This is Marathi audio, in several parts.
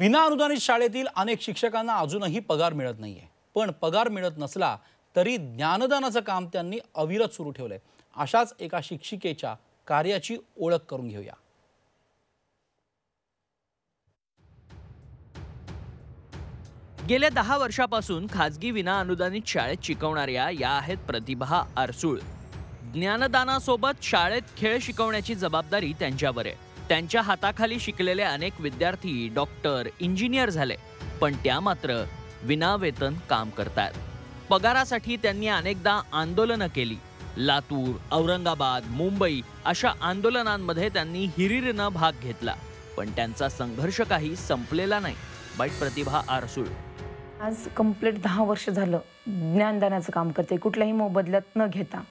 विना अनुदानित शाळेतील अनेक शिक्षकांना अजूनही पगार मिळत नाहीये. पण पगार मिळत नसला तरी ज्ञानदानाचं काम त्यांनी अविरत सुरू ठेवलंय. अशाच एका शिक्षिकेच्या कार्याची ओळख करून घेऊया. गेल्या दहा वर्षापासून खाजगी विना अनुदानित शाळेत शिकवणाऱ्या या आहेत प्रतिभा आरसूळ. ज्ञानदानासोबत शाळेत खेळ शिकवण्याची जबाबदारी त्यांच्यावर आहे. त्यांच्या हाताखाली शिकलेले अनेक विद्यार्थी डॉक्टर इंजिनियर झाले. पण त्या मात्र विनावेतन काम करतायत पगारासाठी त्यांनी अनेकदा आंदोलनं केली. लातूर औरंगाबाद मुंबई अशा आंदोलनांमध्ये त्यांनी हिरीरनं भाग घेतला. पण त्यांचा संघर्ष काही संपलेला नाही. बाईट प्रतिभा आरसूळ. आज कंप्लीट दहा वर्ष झालं ज्ञानदानाचं काम करते. कुठल्याही मोबदल्यात न घेता.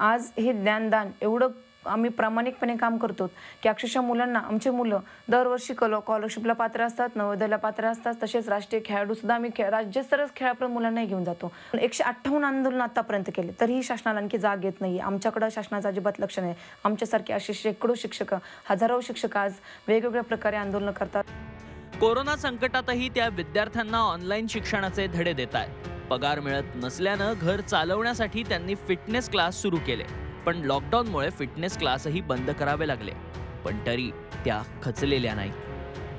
आज हे ज्ञानदान एवढं आम्ही प्रामाणिकपणे काम करतो. की अक्षरशः मुलांना आमचे मुलं दरवर्षी कलो स्कॉलरशिपला पात्र असतात नवोदयाला पात्र असतात तसेच राष्ट्रीय खेळाडू सुद्धा आम्ही खेळ राज्यस्तरच खेळापर्यंत मुलांनाही घेऊन जातो. एकशे अठ्ठावन्न आंदोलन आतापर्यंत केले तरीही शासनाला आणखी जाग येत नाही आमच्याकडं शासनाचं अजिबात लक्ष नाही. आमच्यासारखे असे शेकडो शिक्षक हजारो शिक्षक आज वेगवेगळ्या प्रकारे आंदोलनं करतात. कोरोना संकटातही त्या विद्यार्थ्यांना ऑनलाईन शिक्षणाचे धडे देत आहेत पगार मिळत नसल्यानं घर चालवण्यासाठी त्यांनी फिटनेस क्लास सुरू केले. पण लॉकडाऊनमुळे फिटनेस क्लासही बंद करावे लागले. पण तरी त्या खचलेल्या नाही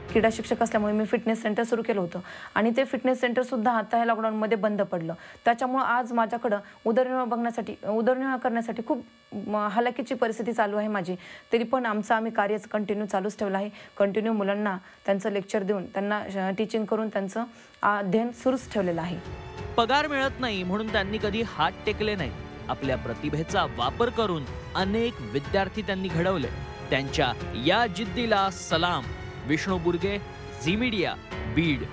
क्रीडा शिक्षक असल्यामुळे मी फिटनेस सेंटर सुरू केलं होतं. आणि ते फिटनेस सेंटर सुद्धा आता ह्या लॉकडाऊनमध्ये बंद पडलं. त्याच्यामुळं आज माझ्याकडं उदरनिर्वाह बघण्यासाठी उदरनिर्वाह करण्यासाठी खूप म, हलाखीची परिस्थिती चालू आहे माझी. तरी पण आमचं आम्ही कार्य कंटिन्यू चालूच ठेवलं आहे. कंटिन्यू मुलांना त्यांचं लेक्चर देऊन त्यांना टीचिंग करून त्यांचं अध्ययन सुरूच ठेवलेलं आहे. पगार मिळत नाही म्हणून त्यांनी कधी हात टेकले नाहीत. आपल्या प्रतिभेचा वापर करून अनेक विद्यार्थी त्यांनी घडवले. त्यांच्या या जिद्दीला सलाम. Vishnu Burge Zee media Beed.